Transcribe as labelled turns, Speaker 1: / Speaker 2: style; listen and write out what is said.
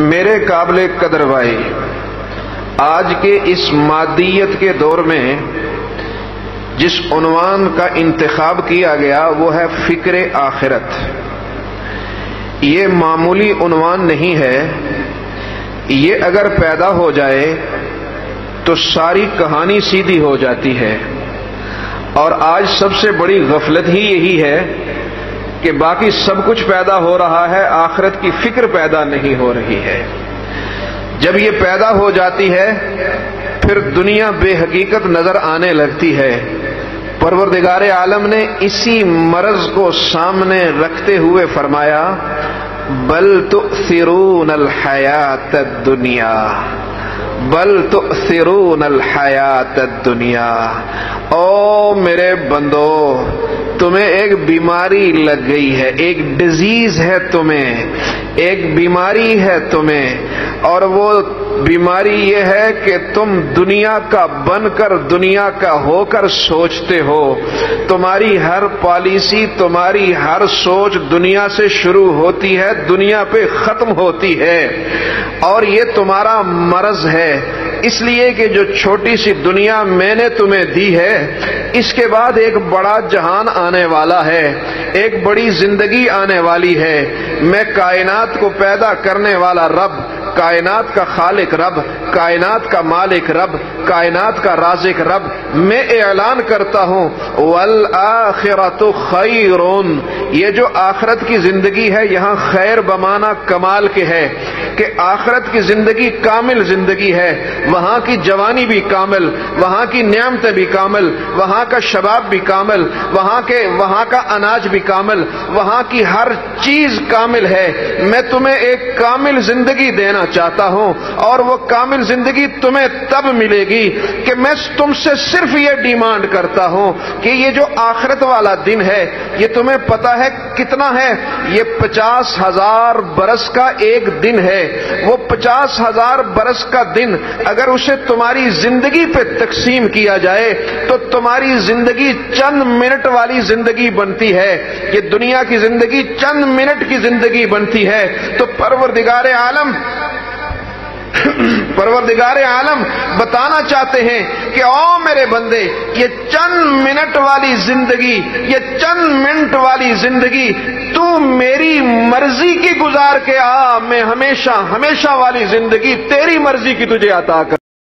Speaker 1: मेरे काबिल कदर भाई, आज के इस मादियत के दौर में जिस उनवान का इंतखब किया गया, वो है फ़िक्र आखिरत। ये मामूली उनवान नहीं है। ये अगर पैदा हो जाए तो सारी कहानी सीधी हो जाती है। और आज सबसे बड़ी गफलत ही यही है कि बाकी सब कुछ पैदा हो रहा है, आखिरत की फ़िक्र पैदा नहीं हो रही है। जब ये पैदा हो जाती है, फिर दुनिया बेहकीकत नज़र आने लगती है। परवरदिगार आलम ने इसी मरज को सामने रखते हुए फरमाया, बल तो सिरून हयात दुनिया, बल तो सिरून हयात दुनिया। ओ मेरे बंदो तुम्हें एक बीमारी लग गई है, एक डिज़ीज़ है तुम्हें, एक बीमारी है तुम्हें, और वो बीमारी ये है कि तुम दुनिया का बनकर दुनिया का होकर सोचते हो। तुम्हारी हर पॉलिसी तुम्हारी हर सोच दुनिया से शुरू होती है, दुनिया पे खत्म होती है, और ये तुम्हारा मर्ज है। इसलिए कि जो छोटी सी दुनिया मैंने तुम्हें दी है, इसके बाद एक बड़ा जहान आने वाला है, एक बड़ी ज़िंदगी आने वाली है। मैं कायनात को पैदा करने वाला रब, कायनात का खालिक रब, कायनात का मालिक रब, कायनात का राजिक रब। मैं ऐलान करता हूँ, वल आखिरत खैरून। ये जो आखरत की ज़िंदगी है, यहाँ खैर बमाना कमाल के है। कि आखरत की ज़िंदगी कामिल ज़िंदगी है, वहाँ की जवानी भी कामिल, वहाँ की नियामतें भी कामिल, वहाँ का शबाब भी कामिल, वहाँ के, वहाँ का अनाज भी कामिल, वहाँ की हर चीज़ कामिल है। मैं तुम्हें एक कामिल ज़िंदगी देना चाहता हूँ, और वो कामिल ज़िंदगी तुम्हें तब मिलेगी कि मैं तुमसे सिर्फ़ ये डिमांड करता हूँ कि ये जो आखिरत वाला दिन है, ये तुम्हें पता है कितना है? ये पचास हज़ार बरस का एक दिन है। वो पचास हज़ार बरस का दिन अगर उसे तुम्हारी ज़िंदगी पे तकसीम किया जाए तो तुम्हारी ज़िंदगी चंद मिनट वाली ज़िंदगी बनती है। ये दुनिया की ज़िंदगी चंद मिनट की ज़िंदगी बनती है। तो परवरदिगार आलम परवरदिगार आलम, बताना चाहते हैं कि ओ मेरे बंदे, ये चंद मिनट वाली ज़िंदगी, ये चंद मिनट वाली ज़िंदगी, तू मेरी मर्ज़ी की गुजार के आ, मैं हमेशा हमेशा वाली ज़िंदगी, तेरी मर्ज़ी की तुझे अता कर।